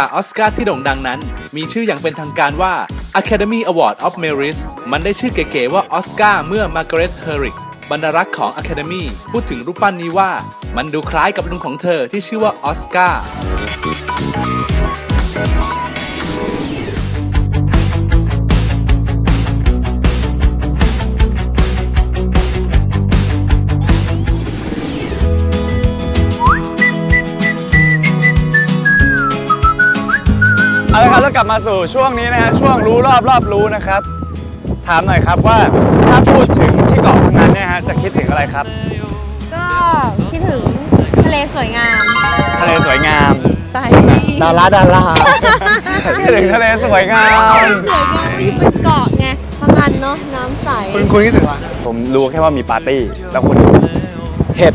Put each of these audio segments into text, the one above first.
าออสการ์ที่โด่งดังนั้น มีชื่ออย่างเป็นทางการว่า Academy Award of Merit มันได้ชื่อเก๋ๆว่าออสการ์เมื่อมาร์กาเร็ตเฮอริกบรรณารักษ์ของ Academy พูดถึงรูปปั้นนี้ว่า มันดูคล้ายกับลุงของเธอที่ชื่อว่าออสการ์ ครับแล้วกลับมาสู่ช่วงนี้นะฮะช่วงรู้รอบรอบรู้นะครับ ถามหน่อยครับว่าถ้าพูดถึงที่เกาะพังงานเนี่ยฮะจะคิดถึงอะไรครับ ก็คิดถึงทะเลสวยงามทะเลสวยงามสไตล์นี้ดาราดาราคิดถึงทะเลสวยงามสวยงามที่เป็นเกาะไงพังงานเนาะน้ำใสคุณคุณคิดถึงอะไรผมรู้แค่ว่ามีปาร์ตี้แล้วคุณเห็ด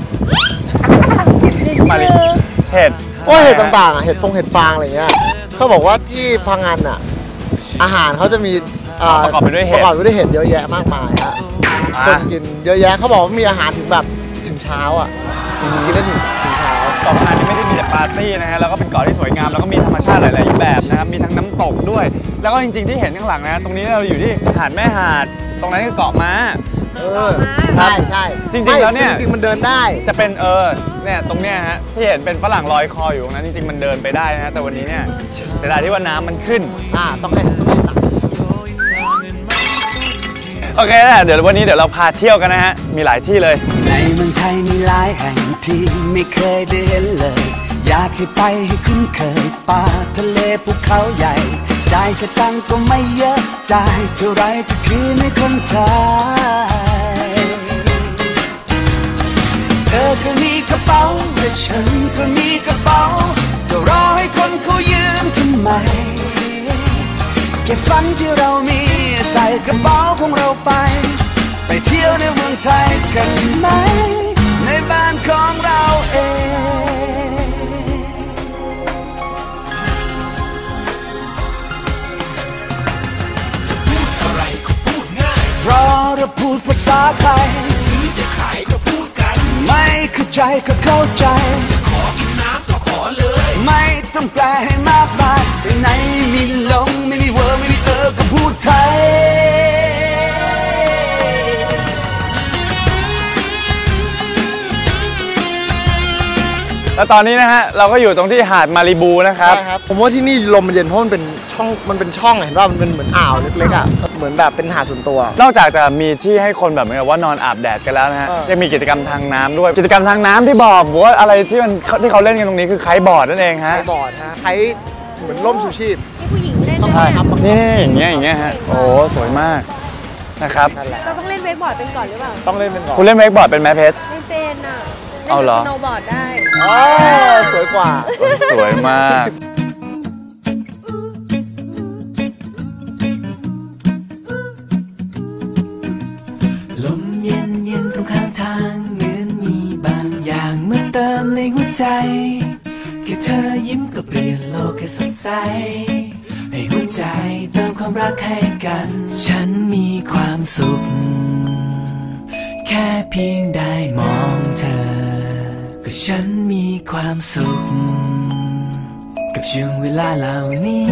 มาลิคือเห็ด โอ้ยเห็ดต่างๆอะเห็ดฟงเห็ดฟางอะไรเงี้ยเขาบอกว่าที่พังงานอะอาหารเขาจะมีาประกอบไปด้วยปเห็ดระกอบไปด้วยเห็ดเยอะแยะมากมายฮะคอะนกินเยอะแยะเขาบอกว่ามีอาหารถึงแบบถึงเช้าอะกินได้ถึงถึงเช้า เกาะพังงานนี่ไม่ได้มีแต่ปาร์ตี้นะฮะแล้วก็เป็นเกาะที่สวยงามแล้วก็มีธรรมชาติหลาย ๆ แบบนะครับมีทั้งน้ำตกด้วย แล้วก็จริง ๆ ที่เห็นข้างหลังนะ ตรงนี้เราอยู่ที่หาดแม่หาด ตรงนั้นคือเกาะม้า เออใช่ใช่จริงๆแล้วเนี่ยไม่จริงๆมันเดินได้ จะเป็นเออเนี่ยตรงเนี้ยฮะที่เห็นเป็นฝรั่งลอยคออยู่ตรงนั้นจริงๆมันเดินไปได้นะฮะแต่วันนี้เนี่ยเสียดายที่ว่าน้ำมันขึ้น อ่าต้องให้ต้องให้ตักโอเคนะเดี๋ยววันนี้เดี๋ยวเราพาเที่ยวกันนะฮะมีหลายที่เลย ในเมืองไทยมีหลายแห่งที่ไม่เคยได้เห็นเลย อยากให้ไปให้คุ้นเคยป่าทะเลภูเขาใหญ่ จ่ายสตังก็ไม่เยอะ จ่ายเท่าไรก็คือในคนไทย เธอก็มีกระเป๋าและฉันก็มีกระเป๋าจะรอให้คนเขายืมทำไม เก็บฝันที่เรามีใส่กระเป๋าของเราไป ไปเที่ยวในเมืองไทยกันไหม ในบ้านของเราเอง ราะเราพูดภาษาไทยซื้อจะขายก็พูดกัน ไม่เข้าใจก็เข้าใจ จะขอกินน้ำก็ขอเลย ไม่ต้องแปลให้มากมายไปไหนไม่มีลงไม่มีเวอร์ไม่มีเออก็พูดไทย แล้วตอนนี้นะฮะเราก็อยู่ตรงที่หาดมาริบูนะครับ ใช่ครับ ผมว่าที่นี่ลมมันเย็นเพราะมันเป็นช่องมันเป็นช่องอะเห็นว่ามันเป็นเหมือนอ่าวเล็กๆอะเหมือนแบบเป็นหาดส่วนตัวนอกจากจะมีที่ให้คนแบบเหมือนกับว่านอนอาบแดดกันแล้วนะฮะเออยังมีกิจกรรมทางน้ำด้วย กิจกรรมทางน้ำที่บอกผมว่าอะไรที่มันที่เขาเล่นกันตรงนี้คือ kiteboard นั่นเองฮะ kiteboard ฮะใช้เหมือนร่มชูชีพที่ผู้หญิงเล่นต้องใช่ใช่ไหมครับ นี่อย่างเงี้ยอย่างเงี้ยฮะโอ้โหสวยมากนะครับนั่นแหละเราต้องเล่น wakeboard เป็นก่อนหรือเปล่า ต้องเล่นเป็นก่อน คุณเล่น wakeboard เป็นไหมเพชร ไม่เป็นอะ อ้าวเหรอ เล่นสโนว์บอร์ดได้อ๋อสวยกว่า สวยมาก ลมเย็นเย็นตรงข้างทางเหมือนมีบางอย่างมาเติมในหัวใจ แค่เธอยิ้มก็เปลี่ยนโลกให้สดใส ให้หัวใจเติมความรักให้กัน ฉันมีความสุข แค่เพียงได้มองเธอ ก็ฉันมีความสุข กับช่วงเวลาเหล่านี้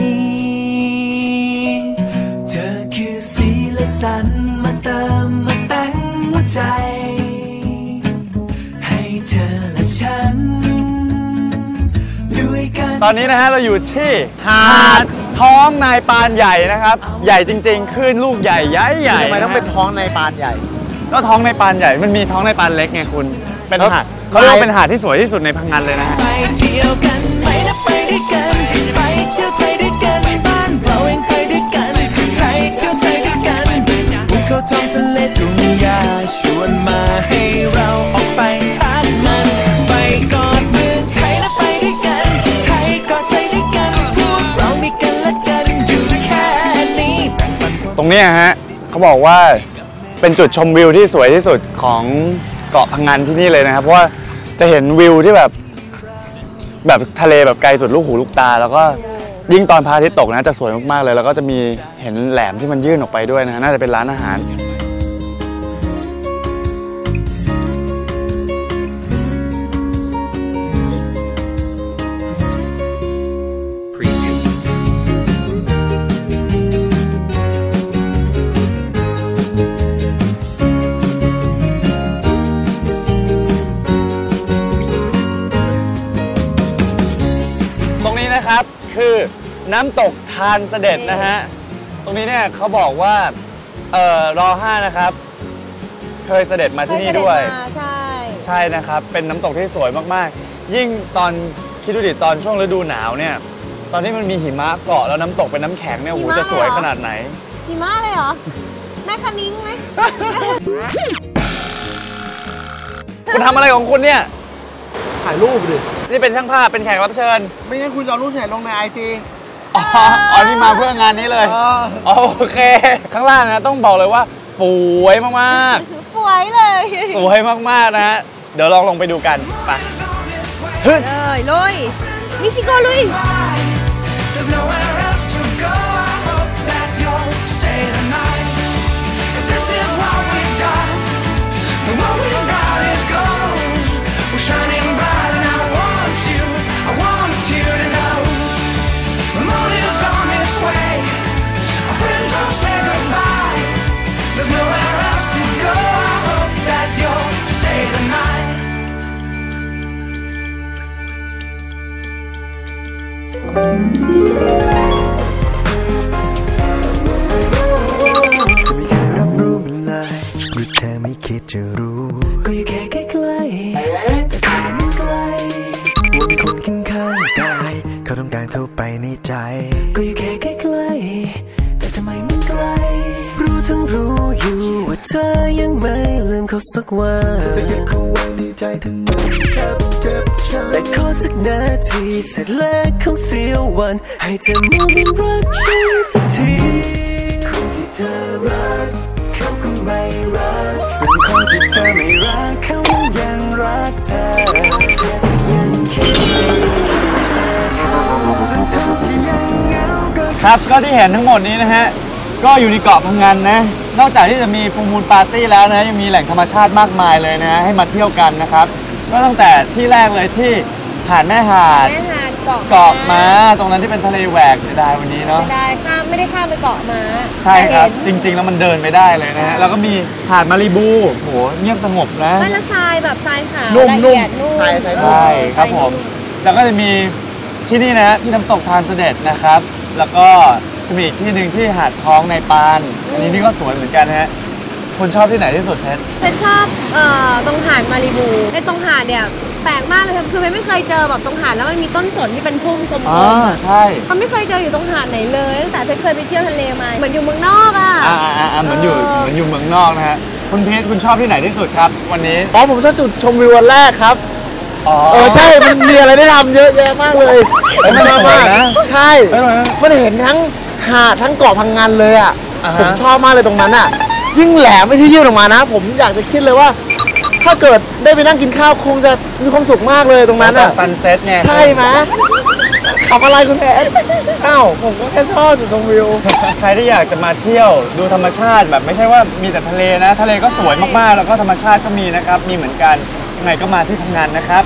เธอคือสีและสันมาเติมมาแต่งหัวใจ ให้เธอและฉัน ด้วยกันตอนนี้นะฮะเราอยู่ที่หาดท้องนายปานใหญ่นะครับ ใหญ่จริงๆคลื่นลูกใหญ่ใหญ่ใหญ่ทำไมต้องเป็นท้องในปานใหญ่ ก็ท้องในปานใหญ่มันมีท้องในปานเล็กไงคุณ เป็นแล้วหาดเขาเรียกว่าเป็นหาดที่สวยที่สุดในพังงานเลยนะฮะ ไปเที่ยวกันไหมนะไปด้วยกัน ไปเที่ยวไทยด้วยกันบ้านเราเองไปด้วยกันไทยเที่ยวไทยด้วยกันภูเขาทองทะเลทุ่งหญ้าชวนมาให้เราออกไปทักมันไปกอดเมืองไทยและไปด้วยกันไทยกอดไทยด้วยกันพวกเรามีกันและกันอยู่แค่นี้ ตรงเนี้ยฮะเขาบอกว่า เป็นจุดชมวิวที่สวยที่สุดของเกาะพังงานที่นี่เลยนะครับ เพราะว่าจะเห็นวิวที่แบบ แบบทะเลแบบไกลสุดลูกหูลูกตา แล้วก็ยิ่งตอนพระอาทิตย์ตกนะจะสวยมากๆเลย แล้วก็จะมีเห็นแหลมที่มันยื่นออกไปด้วยนะฮะน่าจะเป็นร้านอาหาร น้ำตกทานเสด็จนะฮะ ตรงนี้เนี่ยเขาบอกว่าเอ่อรอห้านะครับ เคยเสด็จมาที่นี่ด้วยเคเสมาใช่ ใช่นะครับ เป็นน้ำตกที่สวยมากๆ ยิ่งตอนคิดดูดิตอนช่วงฤดูหนาวเนี่ย ตอนที่มันมีหิมะเกาะแล้วน้ำตกเป็นน้ำแข็งเนี่ยโอ้โหจะสวยขนาดไหน หิมะเลยเหรอ แม่คันนิ้งไหมคุณทำอะไรของคุณเนี่ย ถ่ายรูปดิ นี่เป็นช่างภาพเป็นแขกรับเชิญ ไม่งั้นคุณจะเอารูปถ่ายลงในไอจี อ๋ออ๋อนี่มาเพื่องานนี้เลยอ๋อโอเค ข้างล่างนะต้องบอกเลยว่าสวยมากสวยเลยๆสวยมากๆนะฮะเดี๋ยวลองลงไปดูกันไปเฮ้ยเลยลุยมิชิโกลุย เคยรับรู้มันเลยรือเธอไม่คิดจะรู้ ก็อยู่แค่ใกล้ๆแต่เธอมันไกลว่ามีคนข้างข้างๆกายเขาต้องการเข้าไปในใจ ก็อยู่แค่ใกล้ๆแต่ทำไมมันไกล รู้ทั้งรู้อยู่ว่าเธอยังไม่ลืมเขาสักวันแต่ยังคงไว้ในใจทำไมแค่อ แต่ขอสักนาทีเสร็จแรกของเสียวัน ให้เธอมองยังรักฉันสักทีคนที่เธอรักเขาก็ไม่รักส่วนคนที่เธอไม่รักเขายังรักเธอเธอยังคิดส่วนคนที่ยังเหงาก็ ครับก็ที่เห็นทั้งหมดนี้นะฮะ ก็อยู่ในเกาะพังงานนะ นอกจากที่จะมีฟูมูลปาร์ตี้แล้วนะ ยังมีแหล่งธรรมชาติมากมายเลยนะให้มาเที่ยวกันนะครับ ก็ตั้งแต่ที่แรกเลยที่หาดแม่หาดแม่หาดเกาะเกาะม้าตรงนั้นที่เป็นทะเลแหวกเสียดายวันนี้เนาะไม่ได้ข้ามไม่ได้ข้ามไปเกาะม้าใช่ครับแต่จเห็นริง ๆ แล้วมันเดินไปได้เลยนะฮะแล้วก็มีหาดมาริบูโหเงียบสงบนะไม่ละทรายแบบทรายขาวนุ่มละนุ่มเอียดนุ่มทรายทรายใช่ครับทายผมนุ่แล้วก็จะมีที่นี่นะฮะที่น้ำตกทานเสด็จนะครับ แล้วก็จะมีอีกที่หนึ่งที่หาดท้องในปานอันนี้นี่ก็สวยเหมือนกันฮะ คุณชอบที่ไหนที่สุดเพชรเพชรชอบเอ่อตรงหาดมาริบูในตรงหาดเนี่ยแปลกมากเลยคือเพชรไม่เคยเจอแบบตรงหาดแล้วมันมีต้นสนที่เป็นพุ่มกลมอ่าๆใช่เขาไม่เคยเจออยู่ตรงหาดไหนเลยตั้งแต่เพชรเคยไปเที่ยวทะเลมาเหมือนอยู่เมืองนอกอะ อ่าอ่าอ่าเหมือนอยู่เออ เหมือนอยู่เมืองนอกนะฮะคุณเพชรคุณชอบที่ไหนที่สุดครับ วันนี้อ๋อผมชอบจุดชมวิววันแรกครับ อ๋อ เออใช่ มันมีอะไรได้ทำเยอะแยะมากเลยเอ้ยมันชอบสวยมากนะใช่เอ้ยมันมันเห็นทั้งหาดทั้งเกาะพังงานเลยอะอ่าฮะ ผมชอบมากเลยตรงนั้นอะ ยิ่งแหลมไม่ที่ยื่นออกมานะ ผมอยากจะคิดเลยว่า ถ้าเกิดได้ไปนั่งกินข้าวคงจะมีความสุขมากเลยตรงนั้นตอน sunset ไงใช่ไหมครับอะไรคุณแอนอ้าวผมก็แค่ชอบจุดชมวิว ใครที่อยากจะมาเที่ยวดูธรรมชาติแบบไม่ใช่ว่ามีแต่ทะเลนะ ทะเลก็สวยมากๆ แล้วก็ธรรมชาติก็มีนะครับ มีเหมือนกันยังไงก็มาที่พะงันนะครับ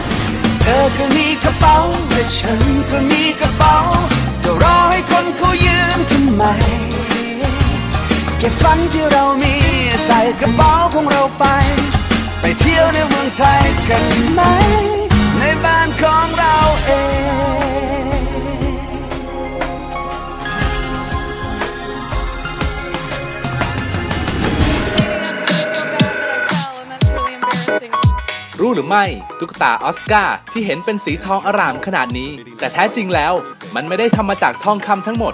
เธอก็มีกระเป๋าและฉันก็มีกระเป๋าจะรอให้คนเขายืมทำไมเก็บฝันที่เรามีใส่กระเป๋าของเราไป ไปเที่ยวในเมืองไทยกันไหม ในบ้านของเราเองรู้หรือไม่ตุ๊กตาออสการ์ที่เห็นเป็นสีทองอร่ามขนาดนี้ แต่แท้จริงแล้วมันไม่ได้ทำมาจากทองคำทั้งหมด